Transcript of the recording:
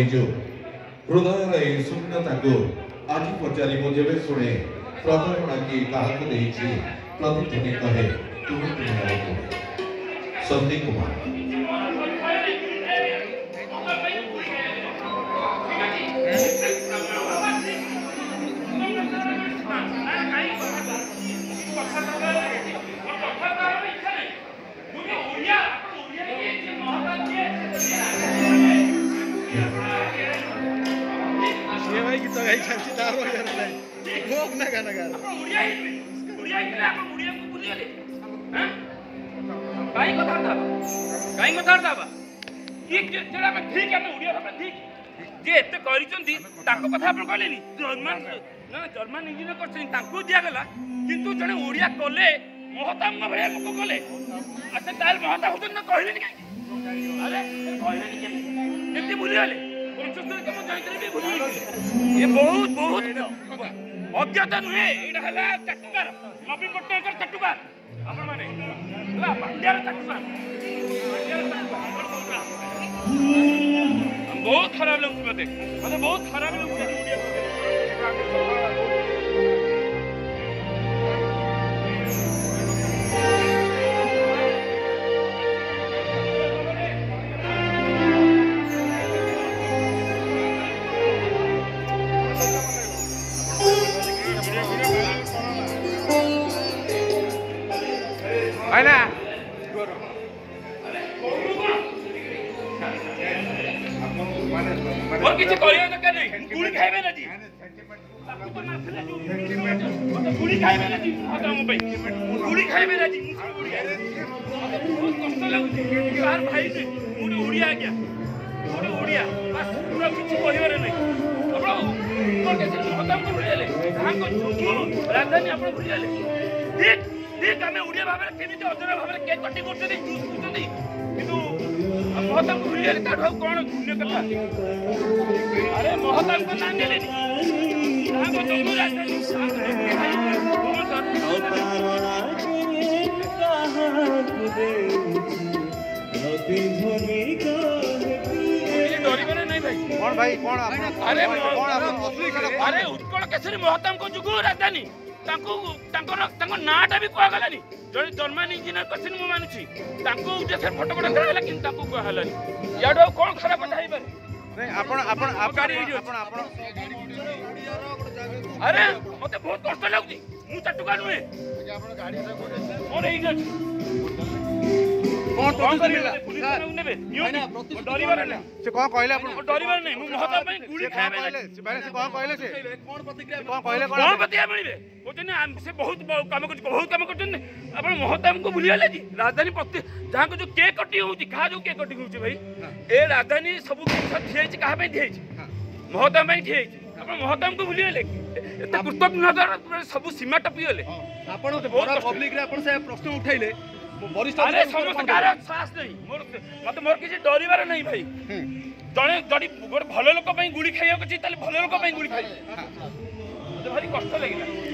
ହୋଇଛୁ ହୃଦୟର ଏହି ଶୂନ୍ୟତାକୁ ଆଜି ପଚାରି ମୁଁ ଯେବେ ଶୁଣେ ପ୍ରତାରଣା କି କାହାକୁ ଦେଇଛି ପ୍ରତିଧ୍ୱନି କହେ ତୁମେ ତୁମେ ସନ୍ଦୀପ କୁମାର अपना गाना गा रहा उड़िया ही उड़िया ही आप उड़िया को बोलिए ले हां काई को धर दाबा काई को धर दाबा ठीक जेड़ा मैं ठीक है मैं उड़िया हमरा ठीक जे एते करिसंती ताको कथा आपण कहलेनी जर्मन ना जर्मन इंजीनियर करछन ताको दिया गला किंतु जने ओडिया कले महतांग भळे लोक कले अच्छा ताल महता होतन ना कहलेनी काय अरे कहलेनी के एते भूली गले 75 कम जाइतरे भी भूली ये बहुत बहुत ଅଜ୍ଞତା ନୁହେଁ ଏଇଟା ହେଲା ଚାଟୁକାର ନବୀନ ପଟ୍ଟନାୟକର ଚାଟୁକାର ଆପଣମାନେ ହେଲା ପାଣ୍ଡିଆର ଚାଟୁକାର ବହୁତ ଖରାପ ଲାଗୁଛି ମୋତେ ମୋତେ ବହୁତ ଖରାପ ଲାଗୁଛି और किसी करियो तो क्या नहीं गुड़ी खाइबे ना जी गुड़ी खाइबे ना जी खतम भाई गुड़ी खाइबे ना जी गुड़ी बहुत कष्ट लगुଛି यार भाई से मुझे उड़िया आ ରାଜଧାନୀ ଆପଣ ଭୁଲି ଗଲେ ଓଡ଼ିଆ କେମିତି ଅଜଣା ଭାବରେ କେକ୍ କଟି କରୁଛନ୍ତି କିନ୍ତୁ ମହତାବଙ୍କୁ ଭୁଲିଗଲେ ଆଉ କ'ଣ ଆରେ ମହତାବଙ୍କ ଉତ୍କଳ କେଶରୀ ମହତାବଙ୍କ ଯୋଗୁଁ ରାଜଧାନୀ ତାଙ୍କୁ ତାଙ୍କର ତାଙ୍କ ନାଁଟା ବି କୁହାଗଲାନି ଜଣେ ଜର୍ମାନ ଇଞ୍ଜିନିୟର କଥା ମୁଁ ମାନୁଛି ତାଙ୍କ ଉଦ୍ଦେଶ୍ୟରେ ଫଟୋ ଫଟୋ ଖେଳାଗଲା କିନ୍ତୁ ତାଙ୍କୁ କୁହାଗଲାନି ଇଆଡ଼ୁ ଆଉ କ'ଣ ଖରାପ କଥା ହେଇପାରେ ଆପଣ ଆପଣ ଆପଣ ଆରେ ମତେ ବହୁତ କଷ୍ଟ ଲାଗୁଛି ମୁଁ ଚାଟୁକା ନୁହେଁ ମୋର ଏଇଠି ଅଛି কোন কোন উনেবে নিয়ম ডরিবার না সে কোন কইলে আপন ডরিবার নাই মু মহতা পাই গুলি খাই কইলে সে মানে সে কোন কইলে সে কোন প্রতিক্রিয়া কোন কইলে কোন প্রতিক্রিয়া মিলিবে কোচনে সে বহুত কাম করছে বহুত কাম করছেন আপন মহতামকু ভুলি গলে জি রাজধানী প্রতি যাহাকে যে কে কটি হউছি কাহা যে কে কটি হউছি ভাই এ রাজধানী সবু কিছু দিয়েছে কাহা পাই দিয়েছে মহতাম পাই দিয়েছে আপন মহতামকু ভুলি গলে এতে কৃতজ্ঞতা সবু সীমা টপি গলে আপন পব্লিক রে আপন সে প্রশ্ন উঠাইলে ବରିଷ୍ଠ ଆରେ ସମସ୍ତେ କାହାର ସାହସ ନାହିଁ ମୋର ମତେ ମୋର କିଛି ଡରିବାର ନାହିଁ ଭାଇ ଜଣେ ଯଦି ଗୋଟେ ଭଲ ଲୋକ ପାଇଁ ଗୁଳି ଖାଇବାକୁ ଅଛି ତାହେଲେ ଭଲ ଲୋକ ପାଇଁ ଗୁଳି ଖାଇବି ମୋତେ ଭାରି କଷ୍ଟ ଲାଗିଲା